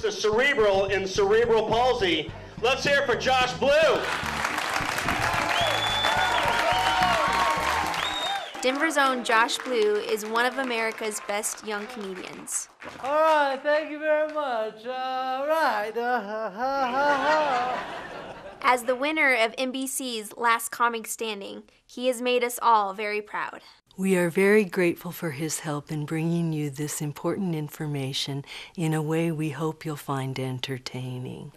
comes to cerebral and cerebral palsy. Let's hear it for Josh Blue. Denver's own Josh Blue is one of America's best young comedians. All right, thank you very much. All right. Uh, As the winner of NBC's Last Comic Standing, he has made us all very proud. We are very grateful for his help in bringing you this important information in a way we hope you'll find entertaining.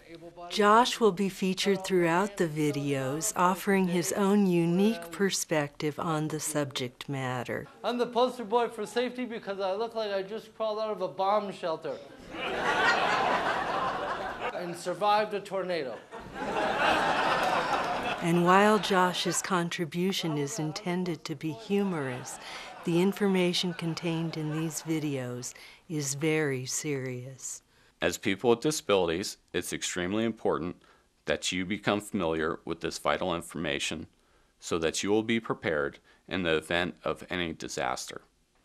Josh will be featured throughout the videos, offering his own unique perspective on the subject matter. I'm the poster boy for safety because I look like I just crawled out of a bomb shelter and survived a tornado. And while Josh's contribution is intended to be humorous, the information contained in these videos is very serious. As people with disabilities, it's extremely important that you become familiar with this vital information so that you will be prepared in the event of any disaster.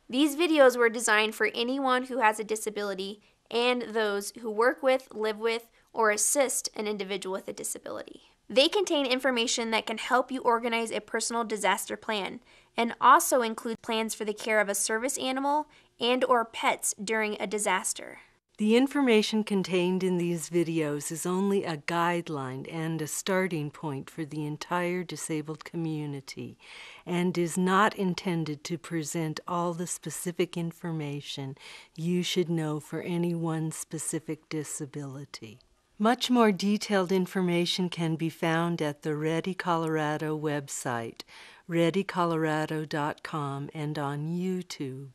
These videos were designed for anyone who has a disability and those who work with, live with, or assist an individual with a disability. They contain information that can help you organize a personal disaster plan and also include plans for the care of a service animal and or pets during a disaster. The information contained in these videos is only a guideline and a starting point for the entire disabled community and is not intended to present all the specific information you should know for any one specific disability. Much more detailed information can be found at the Ready Colorado website, readycolorado.com, and on YouTube.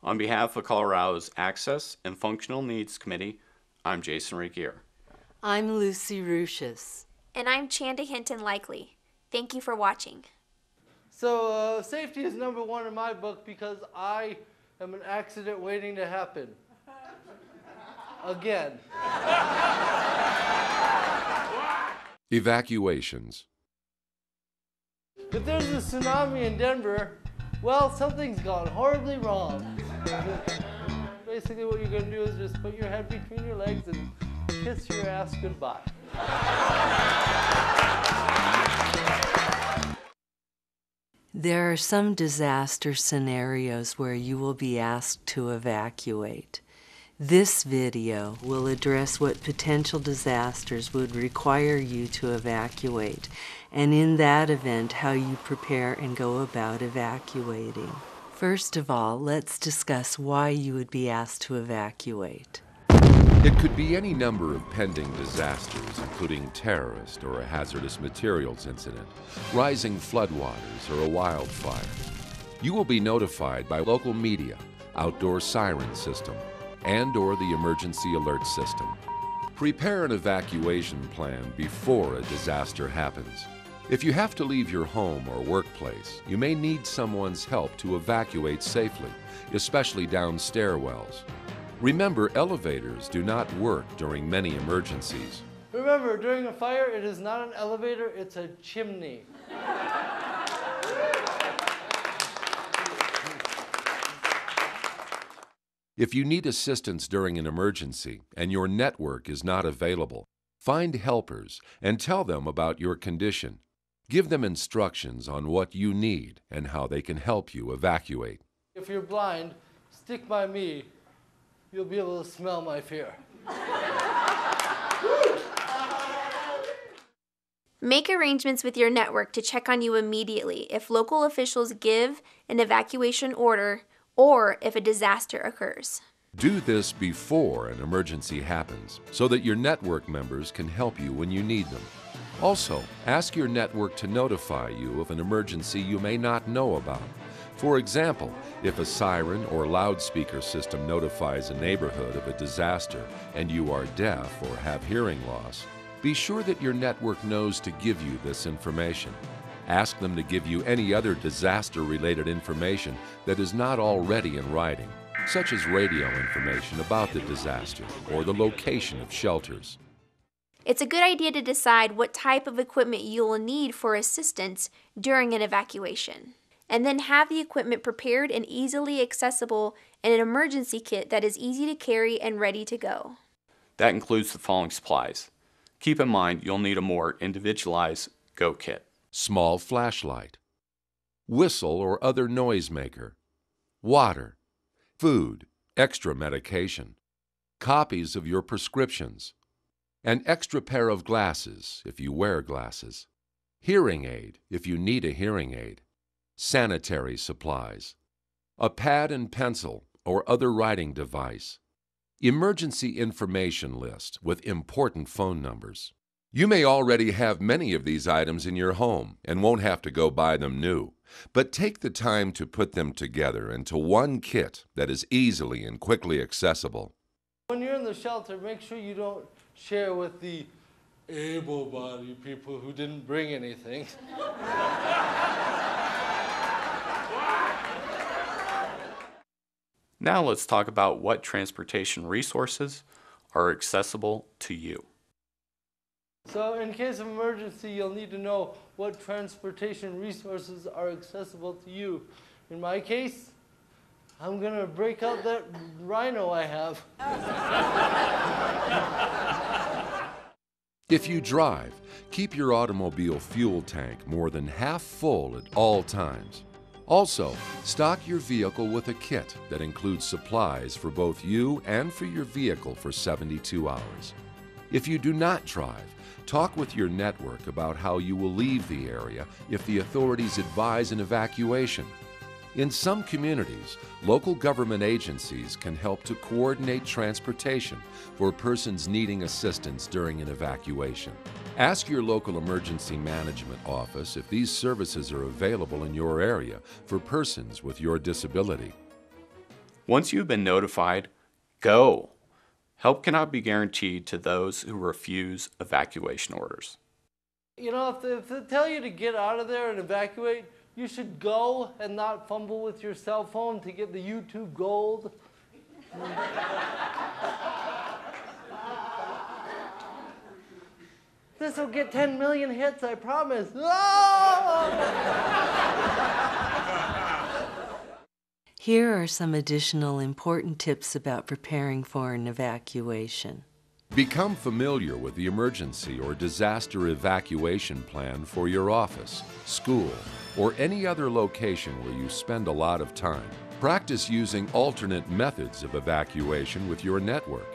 On behalf of Colorado's Access and Functional Needs Committee, I'm Jason Regier. I'm Lucy Rucius. And I'm Chanda Hinton Likely. Thank you for watching. So, uh, safety is number one in my book because I am an accident waiting to happen. Again. Evacuations. If there's a tsunami in Denver, well, something's gone horribly wrong. Basically, what you're going to do is just put your head between your legs and kiss your ass goodbye. There are some disaster scenarios where you will be asked to evacuate. This video will address what potential disasters would require you to evacuate, and in that event, how you prepare and go about evacuating. First of all, let's discuss why you would be asked to evacuate. It could be any number of pending disasters, including terrorist or a hazardous materials incident, rising floodwaters, or a wildfire. You will be notified by local media, outdoor siren system, and or the emergency alert system. Prepare an evacuation plan before a disaster happens. If you have to leave your home or workplace, you may need someone's help to evacuate safely, especially down stairwells. Remember, elevators do not work during many emergencies. Remember, during a fire, it is not an elevator, it's a chimney. If you need assistance during an emergency and your network is not available, find helpers and tell them about your condition. Give them instructions on what you need and how they can help you evacuate. If you're blind, stick by me. You'll be able to smell my fear. Make arrangements with your network to check on you immediately if local officials give an evacuation order or if a disaster occurs. Do this before an emergency happens so that your network members can help you when you need them. Also, ask your network to notify you of an emergency you may not know about. For example, if a siren or loudspeaker system notifies a neighborhood of a disaster and you are deaf or have hearing loss, be sure that your network knows to give you this information. Ask them to give you any other disaster related information that is not already in writing, such as radio information about the disaster or the location of shelters. It's a good idea to decide what type of equipment you will need for assistance during an evacuation, and then have the equipment prepared and easily accessible in an emergency kit that is easy to carry and ready to go. That includes the following supplies. Keep in mind you'll need a more individualized Go kit. Small flashlight, whistle or other noise maker, water, food, extra medication, copies of your prescriptions, an extra pair of glasses if you wear glasses, hearing aid if you need a hearing aid, sanitary supplies, a pad and pencil or other writing device, emergency information list with important phone numbers. You may already have many of these items in your home and won't have to go buy them new, but take the time to put them together into one kit that is easily and quickly accessible. When you're in the shelter, make sure you don't share with the able bodied people who didn't bring anything. Now let's talk about what transportation resources are accessible to you. So, in case of emergency, you'll need to know what transportation resources are accessible to you. In my case, I'm gonna break out that rhino I have. If you drive, keep your automobile fuel tank more than half full at all times. Also, stock your vehicle with a kit that includes supplies for both you and for your vehicle for 72 hours. If you do not drive, talk with your network about how you will leave the area if the authorities advise an evacuation. In some communities, local government agencies can help to coordinate transportation for persons needing assistance during an evacuation. Ask your local emergency management office if these services are available in your area for persons with your disability. Once you've been notified, go. Help cannot be guaranteed to those who refuse evacuation orders. You know, if they, if they tell you to get out of there and evacuate, you should go and not fumble with your cell phone to get the YouTube gold. this will get 10 million hits, I promise. Ah! Here are some additional important tips about preparing for an evacuation. Become familiar with the emergency or disaster evacuation plan for your office, school, or any other location where you spend a lot of time. Practice using alternate methods of evacuation with your network.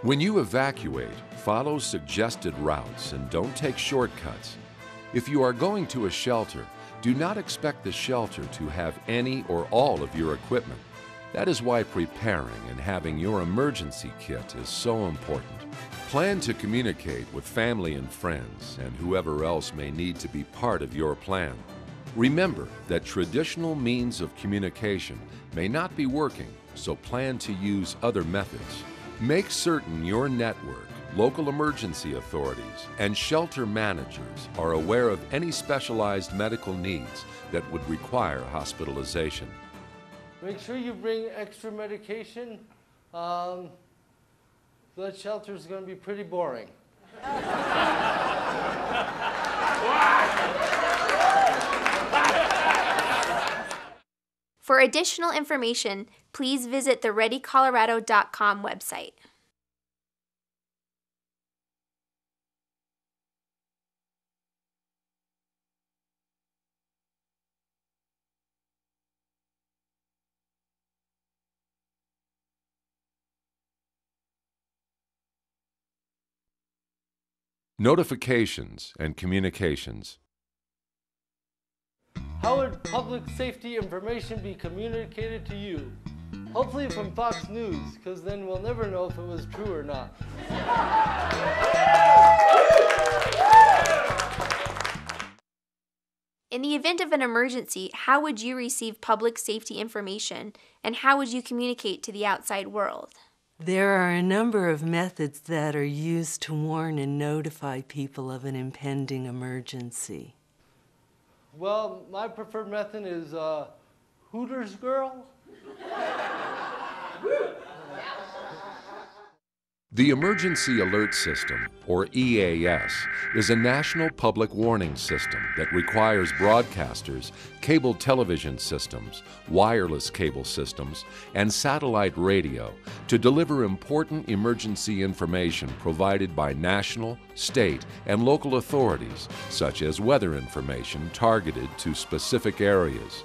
When you evacuate, follow suggested routes and don't take shortcuts. If you are going to a shelter, do not expect the shelter to have any or all of your equipment. That is why preparing and having your emergency kit is so important. Plan to communicate with family and friends and whoever else may need to be part of your plan. Remember that traditional means of communication may not be working, so plan to use other methods. Make certain your network, local emergency authorities, and shelter managers are aware of any specialized medical needs that would require hospitalization. Make sure you bring extra medication. Um, that shelter is going to be pretty boring. For additional information, please visit the readycolorado.com website. Notifications and communications. How would public safety information be communicated to you? Hopefully from Fox News, because then we'll never know if it was true or not. In the event of an emergency, how would you receive public safety information and how would you communicate to the outside world? There are a number of methods that are used to warn and notify people of an impending emergency. Well, my preferred method is uh, Hooters Girl. The Emergency Alert System, or EAS, is a national public warning system that requires broadcasters, cable television systems, wireless cable systems, and satellite radio to deliver important emergency information provided by national, state, and local authorities, such as weather information targeted to specific areas.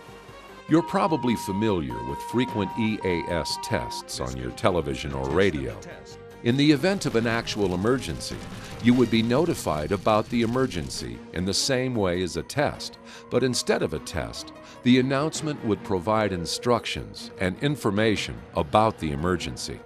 You're probably familiar with frequent EAS tests on your television or radio. In the event of an actual emergency, you would be notified about the emergency in the same way as a test, but instead of a test, the announcement would provide instructions and information about the emergency.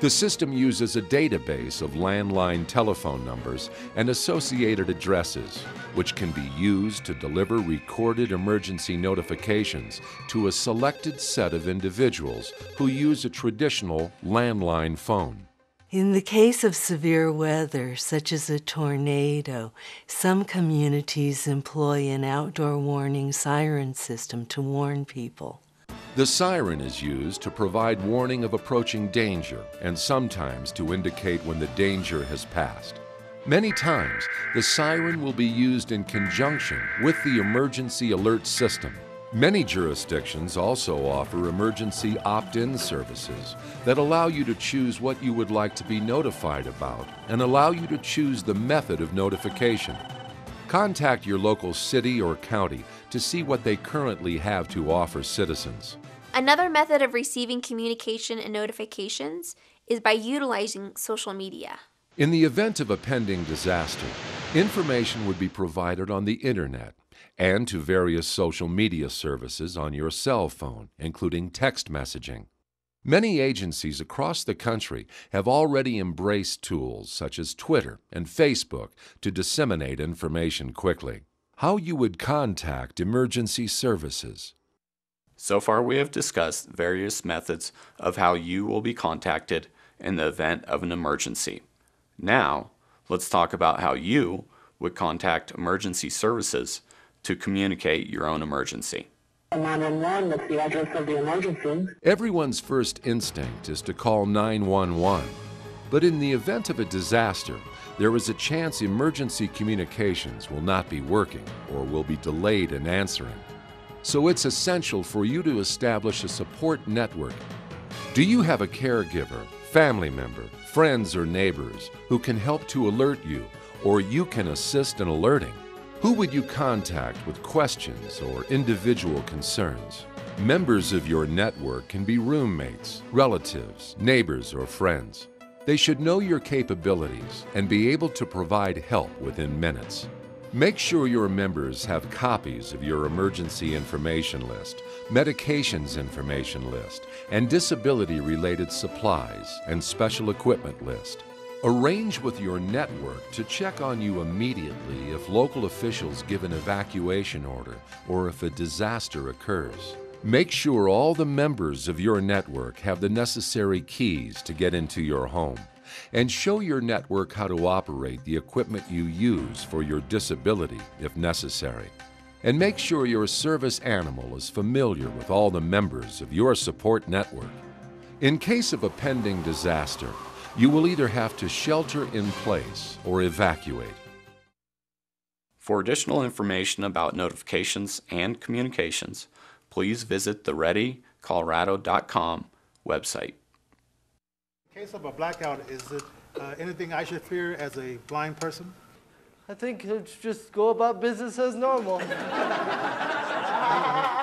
The system uses a database of landline telephone numbers and associated addresses, which can be used to deliver recorded emergency notifications to a selected set of individuals who use a traditional landline phone. In the case of severe weather, such as a tornado, some communities employ an outdoor warning siren system to warn people. The siren is used to provide warning of approaching danger and sometimes to indicate when the danger has passed. Many times, the siren will be used in conjunction with the emergency alert system. Many jurisdictions also offer emergency opt in services that allow you to choose what you would like to be notified about and allow you to choose the method of notification. Contact your local city or county to see what they currently have to offer citizens. Another method of receiving communication and notifications is by utilizing social media. In the event of a pending disaster, information would be provided on the internet and to various social media services on your cell phone, including text messaging. Many agencies across the country have already embraced tools such as Twitter and Facebook to disseminate information quickly. How you would contact emergency services. So far, we have discussed various methods of how you will be contacted in the event of an emergency. Now, let's talk about how you would contact emergency services to communicate your own emergency. 911, what's the address of the emergency? Everyone's first instinct is to call 911. But in the event of a disaster, there is a chance emergency communications will not be working or will be delayed in answering. So it's essential for you to establish a support network. Do you have a caregiver, family member, friends, or neighbors who can help to alert you, or you can assist in alerting? Who would you contact with questions or individual concerns? Members of your network can be roommates, relatives, neighbors, or friends. They should know your capabilities and be able to provide help within minutes. Make sure your members have copies of your emergency information list, medications information list, and disability related supplies and special equipment list. Arrange with your network to check on you immediately if local officials give an evacuation order or if a disaster occurs. Make sure all the members of your network have the necessary keys to get into your home. And show your network how to operate the equipment you use for your disability if necessary. And make sure your service animal is familiar with all the members of your support network. In case of a pending disaster, you will either have to shelter in place or evacuate. For additional information about notifications and communications, please visit the readycolorado.com website. In case of a blackout, is it uh, anything I should fear as a blind person? I think let's just go about business as normal.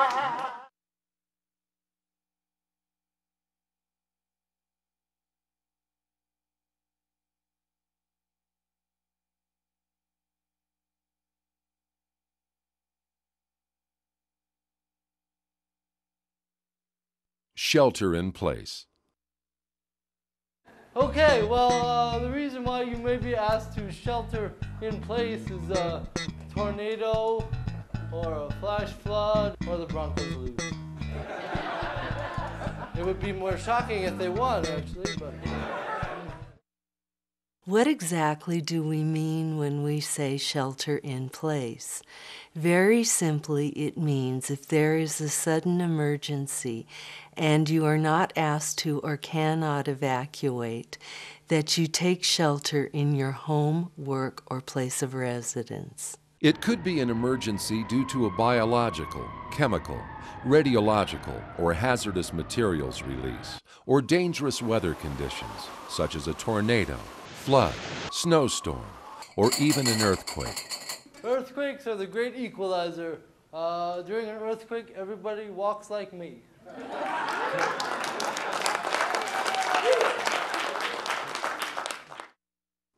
Shelter in place. Okay, well, uh, the reason why you may be asked to shelter in place is a tornado, or a flash flood, or the Broncos lose. it would be more shocking if they won, actually, but. What exactly do we mean when we say shelter in place? Very simply, it means if there is a sudden emergency and you are not asked to or cannot evacuate, that you take shelter in your home, work, or place of residence. It could be an emergency due to a biological, chemical, radiological, or hazardous materials release, or dangerous weather conditions, such as a tornado flood, snowstorm, or even an earthquake. Earthquakes are the great equalizer. Uh, during an earthquake, everybody walks like me.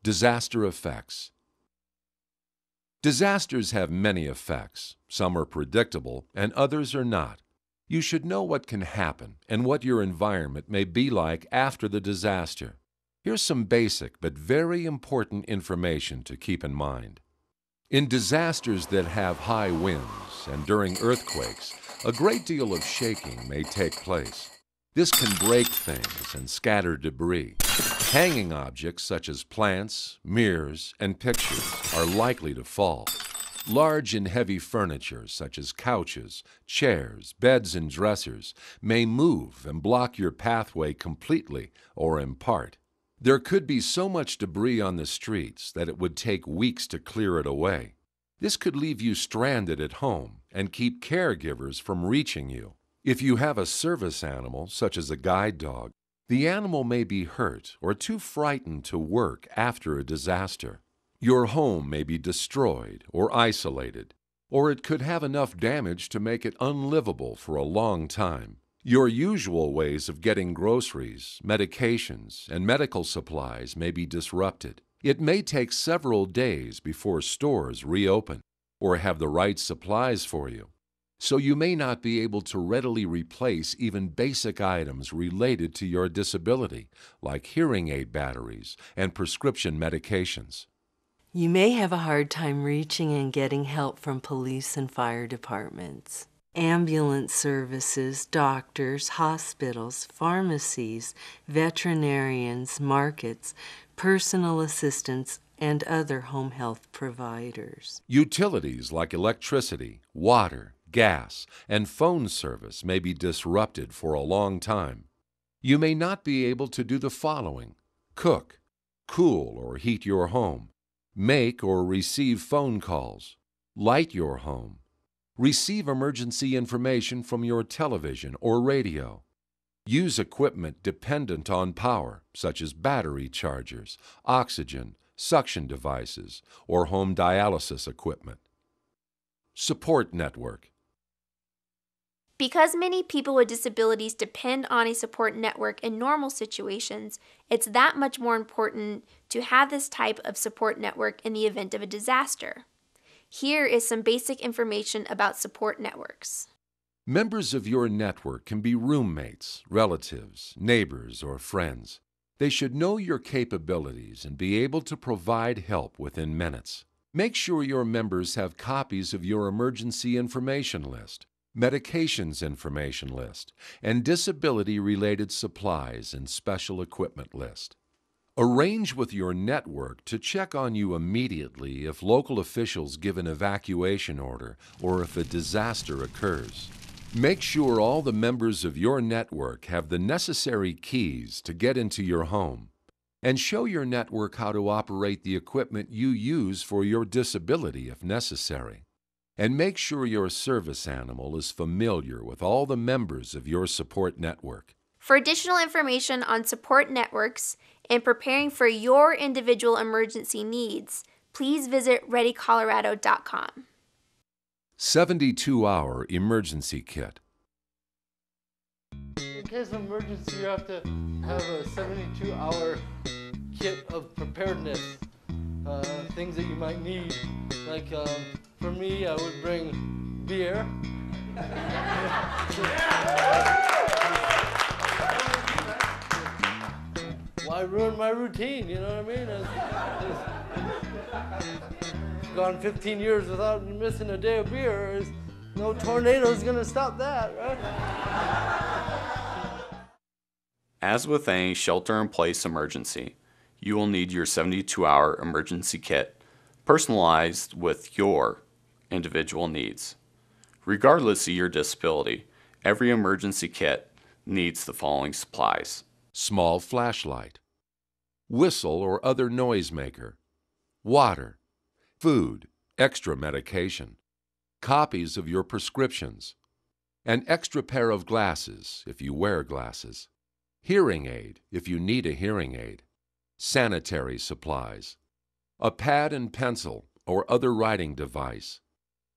Disaster effects. Disasters have many effects. Some are predictable and others are not. You should know what can happen and what your environment may be like after the disaster. Here's some basic but very important information to keep in mind. In disasters that have high winds and during earthquakes, a great deal of shaking may take place. This can break things and scatter debris. Hanging objects such as plants, mirrors, and pictures are likely to fall. Large and heavy furniture such as couches, chairs, beds, and dressers may move and block your pathway completely or in part. There could be so much debris on the streets that it would take weeks to clear it away. This could leave you stranded at home and keep caregivers from reaching you. If you have a service animal, such as a guide dog, the animal may be hurt or too frightened to work after a disaster. Your home may be destroyed or isolated, or it could have enough damage to make it unlivable for a long time. Your usual ways of getting groceries, medications, and medical supplies may be disrupted. It may take several days before stores reopen or have the right supplies for you. So you may not be able to readily replace even basic items related to your disability, like hearing aid batteries and prescription medications. You may have a hard time reaching and getting help from police and fire departments ambulance services, doctors, hospitals, pharmacies, veterinarians, markets, personal assistants, and other home health providers. Utilities like electricity, water, gas, and phone service may be disrupted for a long time. You may not be able to do the following cook, cool or heat your home, make or receive phone calls, light your home, Receive emergency information from your television or radio. Use equipment dependent on power, such as battery chargers, oxygen, suction devices, or home dialysis equipment. Support Network because many people with disabilities depend on a support network in normal situations, it's that much more important to have this type of support network in the event of a disaster. Here is some basic information about support networks. Members of your network can be roommates, relatives, neighbors, or friends. They should know your capabilities and be able to provide help within minutes. Make sure your members have copies of your emergency information list, medications information list, and disability related supplies and special equipment list. Arrange with your network to check on you immediately if local officials give an evacuation order or if a disaster occurs. Make sure all the members of your network have the necessary keys to get into your home. And show your network how to operate the equipment you use for your disability if necessary. And make sure your service animal is familiar with all the members of your support network. For additional information on support networks and preparing for your individual emergency needs, please visit readycolorado.com. 72 hour emergency kit. In case of emergency, you have to have a 72 hour kit of preparedness. Uh, things that you might need. Like um, for me, I would bring beer. why ruin my routine? You know what I mean? It's, it's gone 15 years without missing a day of beer. It's, no tornado's gonna stop that, right? As with any shelter in place emergency, you will need your 72 hour emergency kit, personalized with your individual needs. Regardless of your disability, every emergency kit needs the following supplies small flashlight, whistle or other noise maker, water, food, extra medication, copies of your prescriptions, an extra pair of glasses if you wear glasses, hearing aid if you need a hearing aid, sanitary supplies, a pad and pencil or other writing device,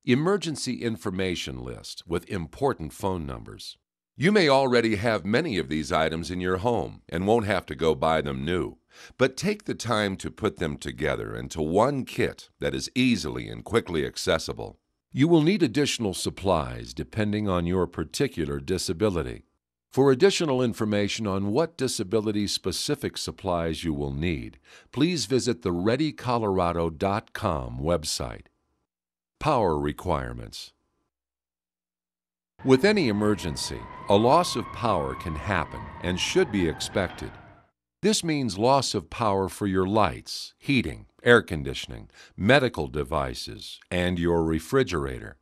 emergency information list with important phone numbers. You may already have many of these items in your home and won't have to go buy them new, but take the time to put them together into one kit that is easily and quickly accessible. You will need additional supplies depending on your particular disability. For additional information on what disability specific supplies you will need, please visit the ReadyColorado.com website. Power requirements. With any emergency, a loss of power can happen and should be expected. This means loss of power for your lights, heating, air conditioning, medical devices, and your refrigerator.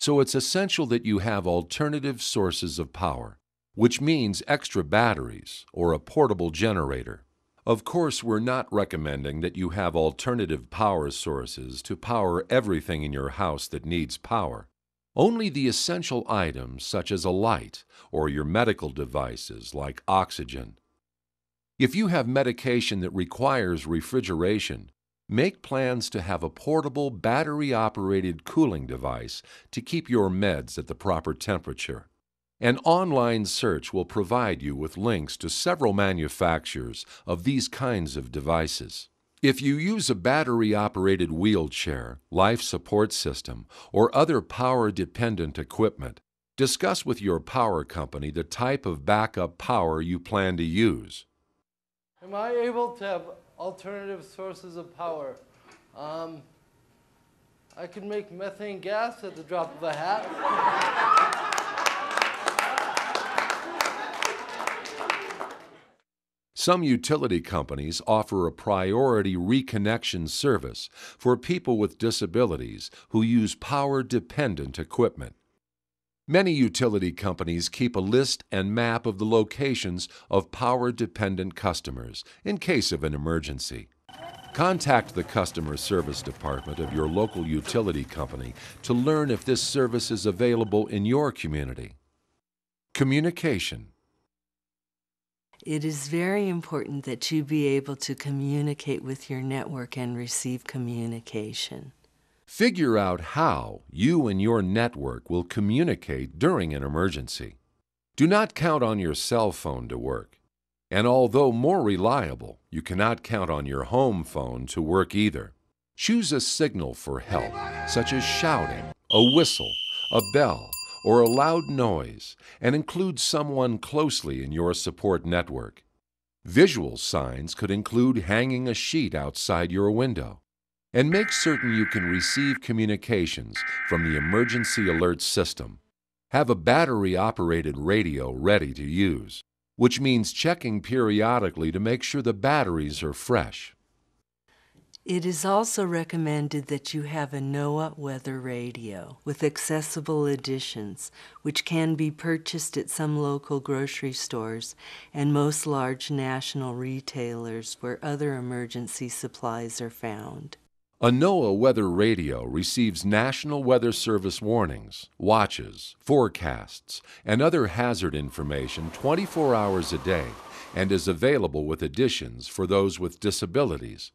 So it's essential that you have alternative sources of power, which means extra batteries or a portable generator. Of course, we're not recommending that you have alternative power sources to power everything in your house that needs power. Only the essential items, such as a light or your medical devices like oxygen. If you have medication that requires refrigeration, make plans to have a portable battery operated cooling device to keep your meds at the proper temperature. An online search will provide you with links to several manufacturers of these kinds of devices. If you use a battery operated wheelchair, life support system, or other power dependent equipment, discuss with your power company the type of backup power you plan to use. Am I able to have alternative sources of power? Um, I can make methane gas at the drop of a hat. Some utility companies offer a priority reconnection service for people with disabilities who use power dependent equipment. Many utility companies keep a list and map of the locations of power dependent customers in case of an emergency. Contact the customer service department of your local utility company to learn if this service is available in your community. Communication. It is very important that you be able to communicate with your network and receive communication. Figure out how you and your network will communicate during an emergency. Do not count on your cell phone to work. And although more reliable, you cannot count on your home phone to work either. Choose a signal for help, such as shouting, a whistle, a bell, or a loud noise, and include someone closely in your support network. Visual signs could include hanging a sheet outside your window. And make certain you can receive communications from the emergency alert system. Have a battery operated radio ready to use, which means checking periodically to make sure the batteries are fresh. It is also recommended that you have a NOAA weather radio with accessible editions, which can be purchased at some local grocery stores and most large national retailers where other emergency supplies are found. A NOAA weather radio receives National Weather Service warnings, watches, forecasts, and other hazard information 24 hours a day and is available with additions for those with disabilities.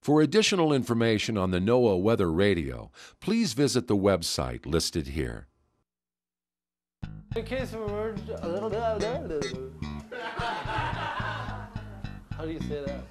For additional information on the NOAA Weather Radio, please visit the website listed here. How do you say that?